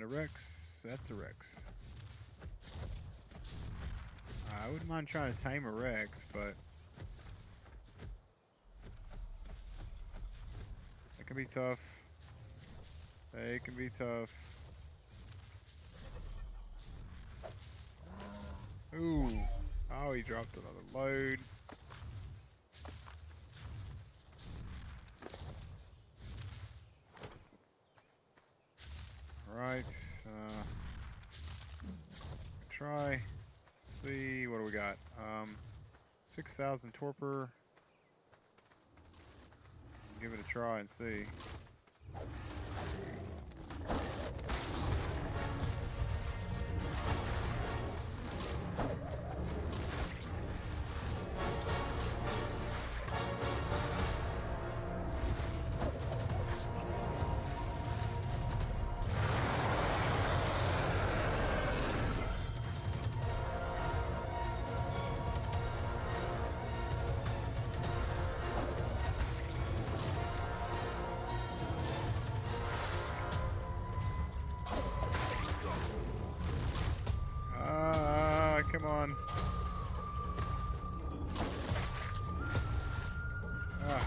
A Rex. That's a Rex. I wouldn't mind trying to tame a Rex, but it can be tough. It can be tough. Ooh. Oh, he dropped another load. Alright. Uh, try. See, what do we got? Um, 6,000 torpor. Give it a try and see. Come on. Ah.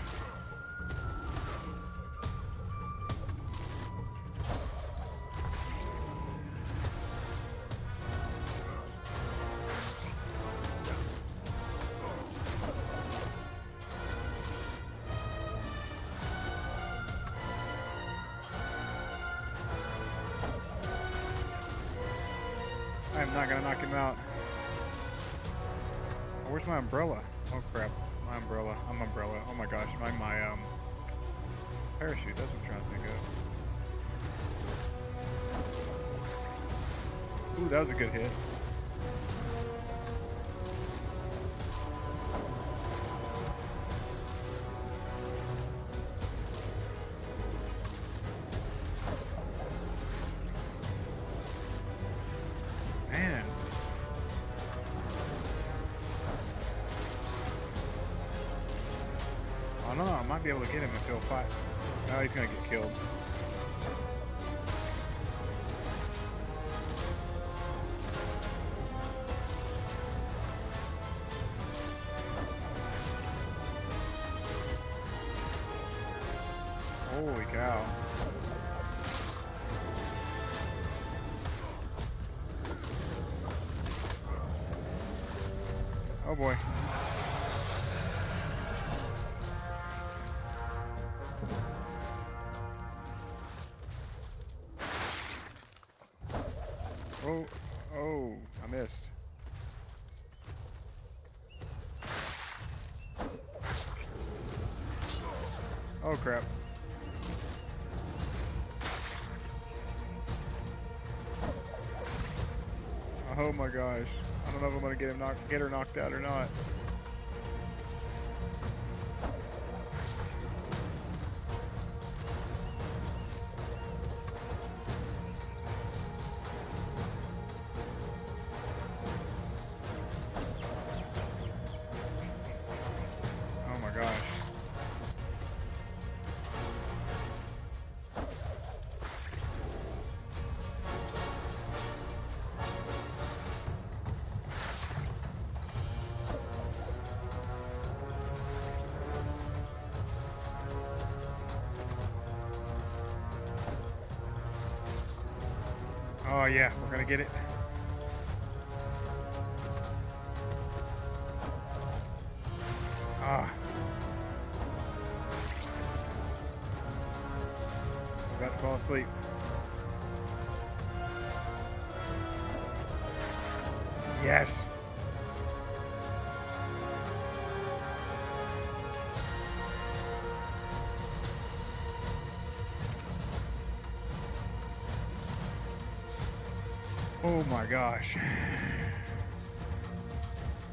I'm not gonna knock him out. Where's my umbrella? Oh crap, my umbrella. I'm umbrella. Oh my gosh, my my um parachute. That's what I'm trying to think of. Ooh, that was a good hit. Might be able to get him if he'll fight. No, he's gonna get killed. Holy cow. Oh boy. Oh, oh, I missed. Oh crap. Oh my gosh. I don't know if I'm gonna get him knocked get her knocked out or not. Oh yeah, we're gonna get it. Ah. I'm about to fall asleep. Yes. My gosh.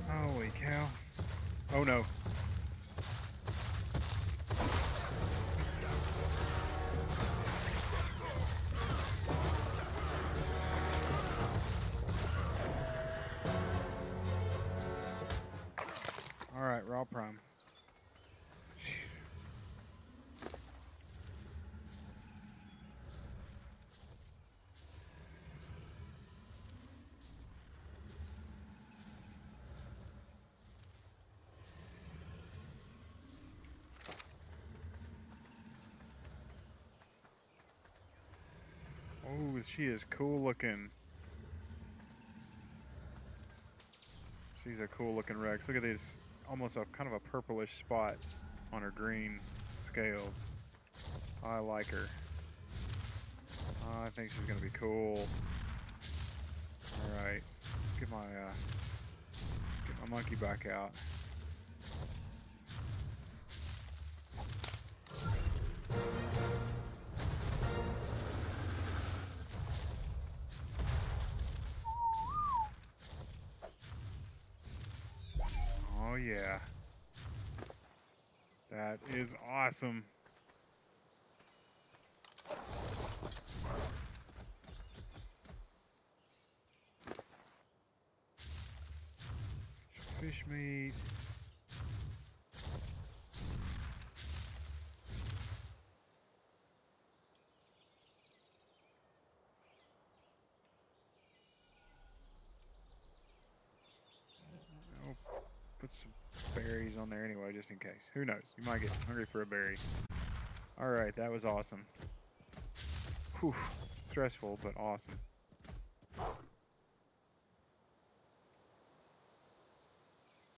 Holy cow. Oh no. Alright, Raw Prime. Oh, she is cool looking. She's a cool looking Rex. Look at these, almost a kind of a purplish spots on her green scales. I like her. I think she's gonna be cool. All right, get my uh, get my monkey back out. Oh yeah. That is awesome. Fish meat. there anyway, just in case. Who knows? You might get hungry for a berry. Alright, that was awesome. Whew. Stressful, but awesome.